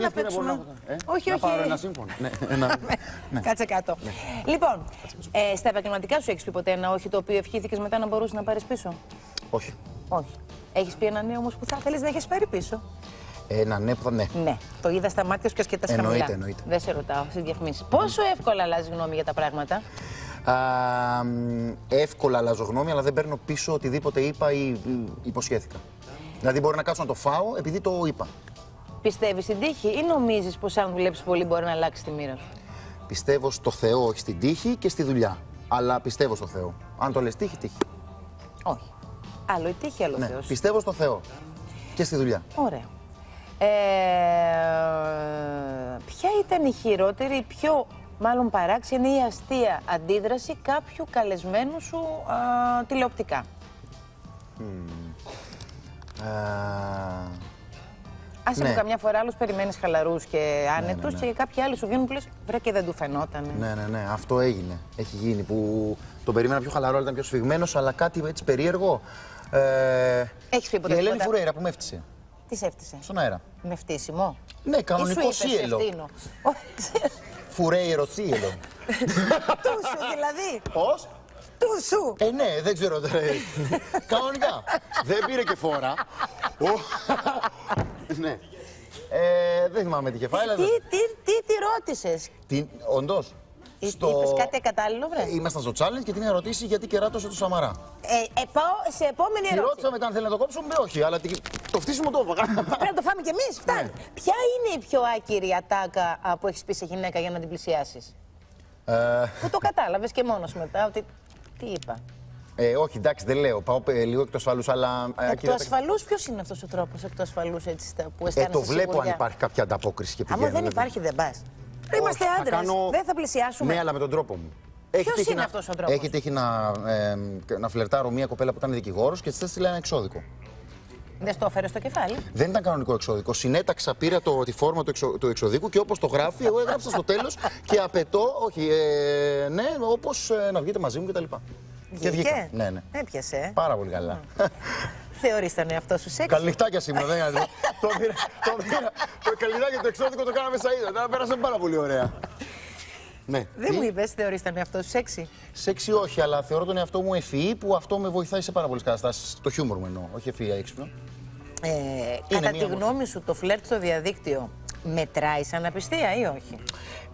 μία να ευκαιρία παίξουμε. μπορώ να- ε, Όχι, να όχι. πάρω ένα σύμφωνο. Ναι, ένα- ναι. Κάτσε κάτω. Λοιπόν, ε, στα επαγγελματικά σου έχεις πει ποτέ ένα όχι το οποίο ευχήθηκες μετά να μπορούσες να πάρεις πίσω; Όχι. Όχι. Έχεις πει ένα ναι όμως που θα θέλεις να έχεις πάρει πίσω; Ένα ναι που θα ναι. Ναι. Το είδα στα μάτια σου και σκετά χαμηλά. Εννοείται, εννοείται. Δεν σε ρωτάω στι διαφημίσεις. Πόσο εύκολα αλλάζει γνώμη για τα πράγματα; Α, μ, εύκολα αλλάζω γνώμη, αλλά δεν παίρνω πίσω οτιδήποτε είπα ή ή υποσχέθηκα. Δηλαδή μπορεί να κάτσω να το φάω επειδή το είπα. Πιστεύεις στην τύχη ή νομίζεις πως αν δουλέψεις πολύ μπορεί να αλλάξεις τη μοίρα σου; Πιστεύω στο Θεό, όχι στην τύχη και στη δουλειά. Αλλά πιστεύω στο Θεό. Αν το λες τύχη, τύχη. Όχι. Άλλο η τύχη, άλλο ο Ναι, Θεός. πιστεύω στο Θεό. Και στη δουλειά. Ωραία. Ε, ποια ήταν η χειρότερη, η πιο μάλλον παράξενη ή αστεία αντίδραση κάποιου καλεσμένου σου α, τηλεοπτικά; Α, Άσε Ναι. μου καμιά φορά άλλους περιμένεις χαλαρούς και άνετους ναι, ναι. και κάποιοι άλλοι σου βγαίνουν που λες βρε και δεν του φαινόταν. ναι, ναι, ναι. Αυτό έγινε. Έχει γίνει. Που τον περίμενα πιο χαλαρό, αλλά ήταν πιο σφιγμένος, αλλά κάτι έτσι περίεργο. Ε, Έχεις πει ποτέ Η Ελένη τίποτα; Φουρέιρα που με έφτιασε. Τι σε έφτιασε. Στον αέρα. Με φτύσιμο; Ναι, κανονικό Ή σου είπες, σε σύελο. φτύνω. Ω, Φουρέιρο σύελο. Του σου δηλαδή. Πώς; Του σου. Ε, ναι, δεν ξέρω. τώρα. Κανονικά. δεν πήρε και φόρα. Ω. ναι. Ε, δεν θυμάμαι τι είχε φάει, αλλά. Τι, τι, τι, τι ρώτησες; Τι, όντως. Ε, Είπες κάτι ακατάλληλο, βρε. Ήμασταν στο challenge και την είχα ρωτήσει γιατί κεράτωσε το Σαμαρά. Ε, ε, πάω σε επόμενη Τη ερώτηση. ρώτησα μετά αν θέλει να το κόψω, μου είπε όχι, αλλά τη- το φτύσιμο το έφαγα. Πρέπει να το φάμε κι εμείς. Φτάνει. Ναι. Ποια είναι η πιο άκυρη ατάκα α, που έχεις πει σε γυναίκα για να την πλησιάσεις; ε, Που το κατάλαβες και μόνος μετά ότι. Τι είπα; Ε, όχι, εντάξει, δεν λέω. Πάω ε, λίγο εκ του ασφαλού, αλλά. ε, Εκ του κύριε, ασφαλού, ποιος είναι αυτός ο τρόπος εκ του ασφαλού έτσι στα- που ε, αισθάνεσαι. το βλέπω αν σιγουριά; υπάρχει κάποια ανταπόκριση και πηγαίνω. Άμα δεν δηλαδή. υπάρχει, δεν πας. Είμαστε Όχι, θα άντρες. κάνω- Δεν θα πλησιάσουμε. Ναι, αλλά με τον τρόπο μου. Ποιος τύχει είναι να- αυτός ο τρόπος; Έχει τύχει να, ε, να φλερτάρω μία κοπέλα που ήταν δικηγόρος και της έστειλε ένα εξώδικο. Δεν στο έφερε στο κεφάλι. Δεν ήταν κανονικό εξώδικο. Συνέταξα, πήρα το, τη φόρμα του, εξω, του εξωδίκου και όπως το γράφει, εγώ έγραψα στο τέλος και απαιτώ, όχι, ε, ναι, όπως να βγείτε μαζί μου κτλ. Και βγήκα. Ναι, ναι. Έπιασε. ε. Πάρα πολύ καλά. Θεωρείς τον εαυτό σου σεξ. Καληνυχτάκια σήμερα, δεν είναι Το πήρα, το πήρα. Το καληνυχτάκι το εξώδικο το κάναμε στα ίδια. Τα πέρασε πάρα πολύ ωραία. Ναι. Δεν Τι; μου είπε, θεωρείς τον εαυτό σου σεξι. Σεξι όχι, αλλά θεωρώ τον εαυτό μου ευφυή που αυτό με βοηθάει σε πάρα πολλές καταστάσεις. Το χιούμορ μου εννοώ, όχι ευφυή έξυπνο. Ε, κατά μία τη μορφή. γνώμη σου, το φλερτ στο διαδίκτυο μετράει σαν απιστία ή όχι;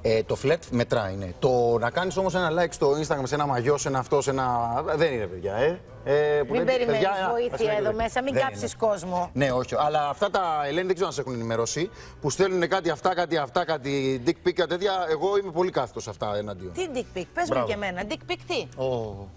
Ε, το φλερτ μετράει, ναι. Το να κάνεις όμως ένα like στο Instagram σε ένα μαγιό, σε ένα αυτό, σε ένα. Δεν είναι, παιδιά, ε. ε που Μην λέτε, περιμένεις παιδιά, βοήθεια ας εδώ είναι, μέσα, μην δεν κάψεις είναι. κόσμο. Ναι, όχι. Αλλά αυτά τα Ελένη δεν ξέρω αν σε έχουν ενημερώσει. Που στέλνουν κάτι αυτά, κάτι αυτά, κάτι dick pic, κάτι τέτοια. Εγώ είμαι πολύ κάθετος σε αυτά εναντίον. Τι dick pic, πες μου Μπράβο. και εμένα. Dick pic τι; Ω,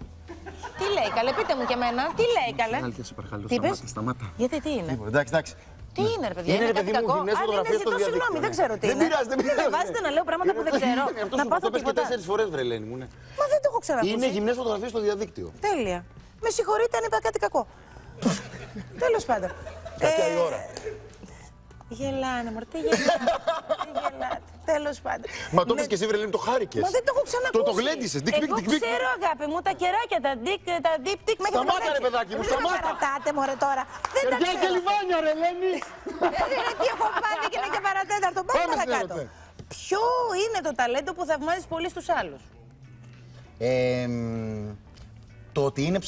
Τι λέει καλέ, πείτε μου και εμένα. Τι λέει καλέ. Αλήθεια, σε παρακαλώ, Τι σταμάτα, είπες; σταμάτα. Γιατί τι είναι; Λοιπόν, εντάξει, εντάξει. Τι είναι, ρε παιδιά, Είναι, ρε κάτι παιδί μου, κακό. γυμνές Αν είναι, φωτογραφίες στο ζητώ διαδίκτυο, συγγνώμη, ναι. δεν ξέρω τι Δεν είναι. πειράζει, δεν με πειράζει. βάζετε να λέω πράγματα που δεν ξέρω. Αυτό Να σου πάθω το πες και τίποτα. τέσσερις φορές, βρε Ελένη μου. ναι. Μα δεν το έχω ξανακούσει. Είναι γυμνές φωτογραφίες στο διαδίκτυο. Τέλεια. Με συγχωρείτε αν είπα κάτι κακό. Τέλος πάντων. Κακιά η Ε, ώρα. Γελάνε, μωρέ, τι γελάτε. τι γελάτε. Τέλος πάντων. Μα το Με- πες και εσύ, βρε Ελένη, το χάρηκες. Μα δεν το έχω ξανακούσει. Το, το γλέντισες. Dick pic, Εγώ dick pic. ξέρω, αγάπη μου, τα κεράκια, τα dick, τα deep dick. με έχετε Σταμάτα, μπερδέψει. ρε παιδάκι μου, Μην σταμάτα. με παρατάτε, μωρέ, τώρα. Δεν τα Παιδιά και ξέρω. λιβάνια, ρε Ελένη. Ε, Τι έχω πάθει και είναι και παρατέταρτο. Πάμε Πάμε στην παρακάτω. ερώτηση. Ποιο είναι το ταλέντο που θαυμάζεις πολύ στους άλλους; Ε, μ, το ότι είναι